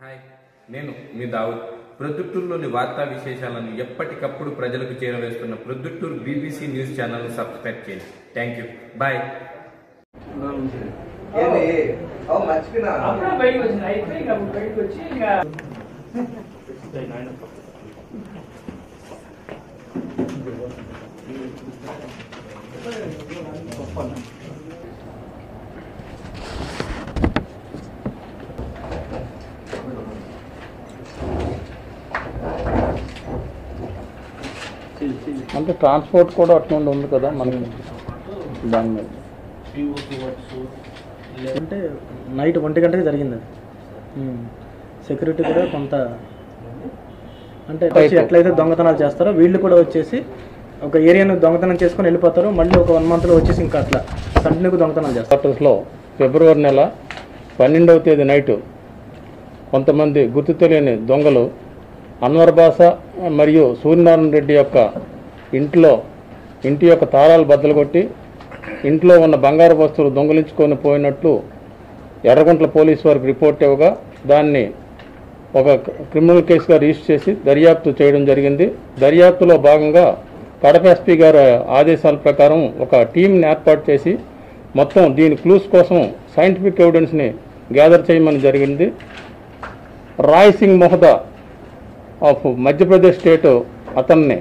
Hi నేను మీ దావుద్. ప్రొద్దుటూరులోని వార్తా విశేషాలను ఎప్పటికప్పుడు ప్రజలకు చేరవేస్తున్న ప్రొద్దుటూరు బీబీసీ న్యూస్ ఛానల్ను సబ్స్క్రైబ్ చేయండి. Thank you. బాయ్. మర్చిపోయినా? అంటే ట్రాన్స్పోర్ట్ కూడా అట్లా ఉంది కదా మనకి. దాని మీద. అంటే నైట్ ఒంటి గంటకి జరిగింది అది. సెక్యూరిటీ కూడా కొంత అంటే ఎట్లయితే దొంగతనాలు చేస్తారో వీళ్ళు కూడా వచ్చేసి ఒక ఏరియాను దొంగతనం చేసుకొని వెళ్ళిపోతారు. మళ్ళీ ఒక వన్ మంత్లో వచ్చేసి ఇంకా అట్లా కంటిన్యూగా దొంగతనాలు చేస్తారు. క్వార్టర్స్లో ఫిబ్రవరి నెల పన్నెండవ తేదీ నైటు కొంతమంది గుర్తు తెలియని దొంగలు అన్వర్ బాస మరియు సూర్యనారాయణ రెడ్డి యొక్క ఇంట్లో ఇంటి యొక్క తాళాలు బద్దలు కొట్టి ఇంట్లో ఉన్న బంగారు వస్తువులు దొంగిలించుకొని పోయినట్లు ఎర్రగుంట్ల పోలీసు వారికి రిపోర్ట్ ఇవ్వగా దాన్ని ఒక క్రిమినల్ కేసుగా రిజిస్టర్ చేసి దర్యాప్తు చేయడం జరిగింది. దర్యాప్తులో భాగంగా కడప ఎస్పీ గారి ఆదేశాల ప్రకారం ఒక టీంని ఏర్పాటు చేసి మొత్తం దీని క్లూస్ కోసం సైంటిఫిక్ ఎవిడెన్స్ని గ్యాదర్ చేయమని జరిగింది. రాయ్ సింగ్ మొహదా ఆఫ్ మధ్యప్రదేశ్ స్టేట్ అతన్ని.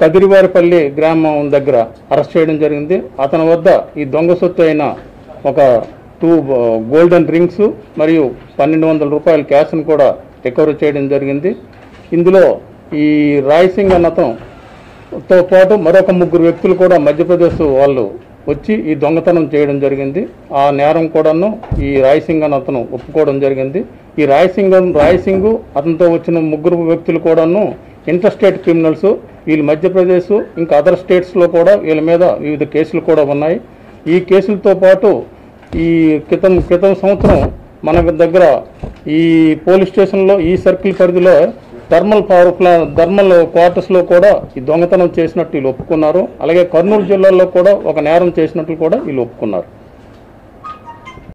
కదిరివారిపల్లి గ్రామం దగ్గర అరెస్ట్ చేయడం జరిగింది. అతని వద్ద ఈ దొంగ సొత్తు అయిన ఒక టూ గోల్డెన్ రింగ్స్ మరియు పన్నెండు వందల రూపాయల క్యాష్ను కూడా రికవరీ చేయడం జరిగింది. ఇందులో ఈ రాయ్ సింగ్ అన్న తో పాటు మరొక ముగ్గురు వ్యక్తులు కూడా మధ్యప్రదేశ్ వాళ్ళు వచ్చి ఈ దొంగతనం చేయడం జరిగింది. ఆ నేరం కూడాను ఈ రాయ్ అని అతను ఒప్పుకోవడం జరిగింది. ఈ రాయ్ రాయసింగ్ అతనితో వచ్చిన ముగ్గురు వ్యక్తులు కూడాను ఇంటర్ స్టేట్ క్రిమినల్స్ వీళ్ళు మధ్యప్రదేశ్ ఇంకా అదర్ స్టేట్స్లో కూడా వీళ్ళ మీద వివిధ కేసులు కూడా ఉన్నాయి. ఈ కేసులతో పాటు ఈ క్రితం క్రితం సంవత్సరం మన దగ్గర ఈ పోలీస్ స్టేషన్లో ఈ సర్కిల్ పరిధిలో థర్మల్ పవర్ ప్లా థర్మల్ క్వార్టర్స్లో కూడా ఈ దొంగతనం చేసినట్టు వీళ్ళు ఒప్పుకున్నారు. అలాగే కర్నూలు జిల్లాలో కూడా ఒక నేరం చేసినట్లు కూడా వీళ్ళు ఒప్పుకున్నారు.